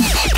Yeah.